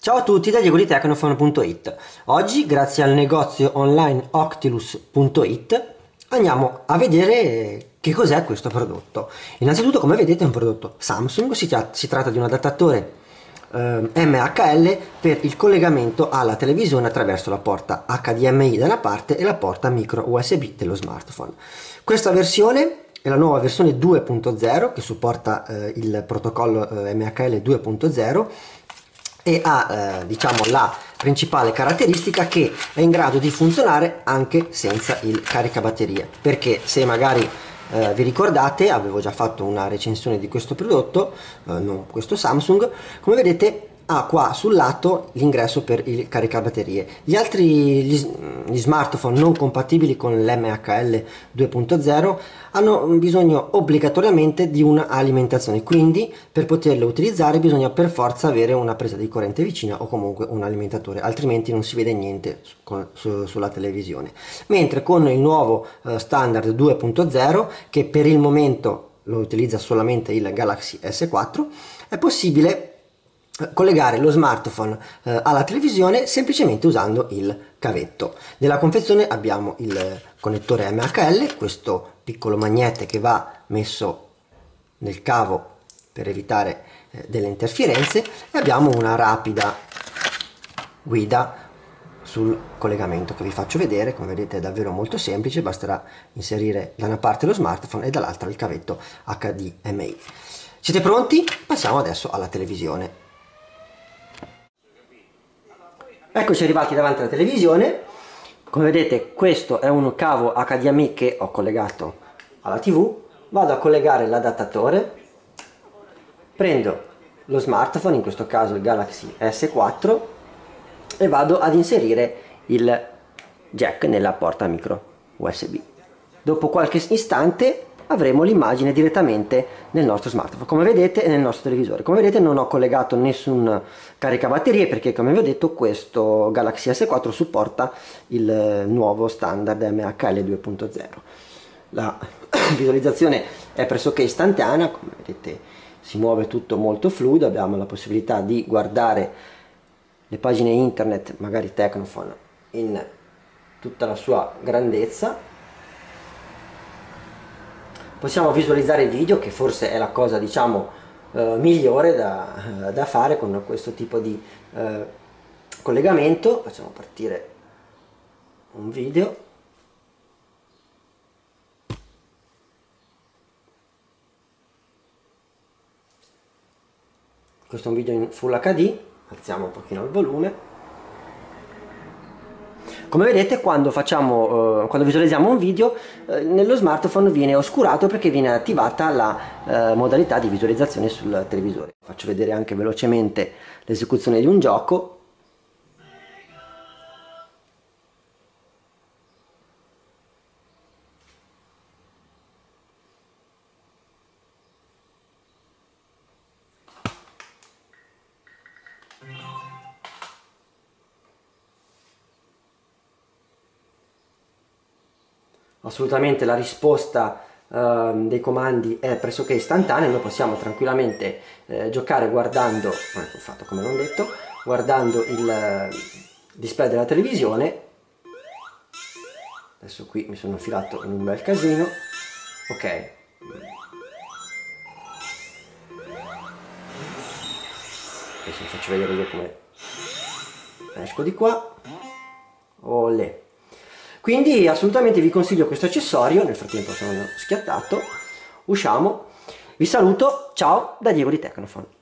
Ciao a tutti da Diego di Tecnofono.it Oggi grazie al negozio online Octilus.it andiamo a vedere che cos'è questo prodotto. Innanzitutto come vedete è un prodotto Samsung, si, si tratta di un adattatore eh, MHL per il collegamento alla televisione attraverso la porta HDMI da una parte e la porta micro USB dello smartphone. Questa versione è la nuova versione 2.0 che supporta eh, il protocollo eh, MHL 2.0 e ha eh, diciamo la principale caratteristica che è in grado di funzionare anche senza il caricabatterie perché se magari eh, vi ricordate avevo già fatto una recensione di questo prodotto eh, non questo Samsung. Come vedete ha qua sul lato l'ingresso per il caricabatterie. Gli altri gli, gli smartphone non compatibili con l'MHL 2.0 hanno bisogno obbligatoriamente di un'alimentazione, quindi per poterlo utilizzare bisogna per forza avere una presa di corrente vicina o comunque un alimentatore, altrimenti non si vede niente su, su, sulla televisione. Mentre con il nuovo eh, standard 2.0 che per il momento lo utilizza solamente il Galaxy S4 è possibile collegare lo smartphone eh, alla televisione semplicemente usando il cavetto. Nella confezione abbiamo il connettore MHL, questo piccolo magnete che va messo nel cavo per evitare eh, delle interferenze e abbiamo una rapida guida sul collegamento che vi faccio vedere come vedete è davvero molto semplice basterà inserire da una parte lo smartphone e dall'altra il cavetto HDMI siete pronti? passiamo adesso alla televisione Eccoci arrivati davanti alla televisione, come vedete questo è un cavo HDMI che ho collegato alla TV, vado a collegare l'adattatore, prendo lo smartphone, in questo caso il Galaxy S4 e vado ad inserire il jack nella porta micro USB. Dopo qualche istante avremo l'immagine direttamente nel nostro smartphone come vedete nel nostro televisore. Come vedete non ho collegato nessun caricabatterie perché come vi ho detto questo Galaxy S4 supporta il nuovo standard MHL 2.0 la visualizzazione è pressoché istantanea come vedete si muove tutto molto fluido abbiamo la possibilità di guardare le pagine internet magari Tecnophone in tutta la sua grandezza possiamo visualizzare il video che forse è la cosa diciamo eh, migliore da, da, fare con questo tipo di eh, collegamento. Facciamo partire un video. Questo è un video in full hd alziamo un pochino il volume come vedete quando, facciamo, eh, quando visualizziamo un video eh, nello smartphone viene oscurato perché viene attivata la eh, modalità di visualizzazione sul televisore. Faccio vedere anche velocemente l'esecuzione di un gioco assolutamente la risposta eh, dei comandi è pressoché istantanea, noi possiamo tranquillamente eh, giocare guardando, ecco fatto come non detto, guardando il eh, display della televisione, adesso qui mi sono infilato in un bel casino, ok, adesso vi faccio vedere io come esco di qua, olè quindi assolutamente vi consiglio questo accessorio. Nel frattempo sono schiattato. Usciamo. Vi saluto. Ciao da Diego di Tecnofon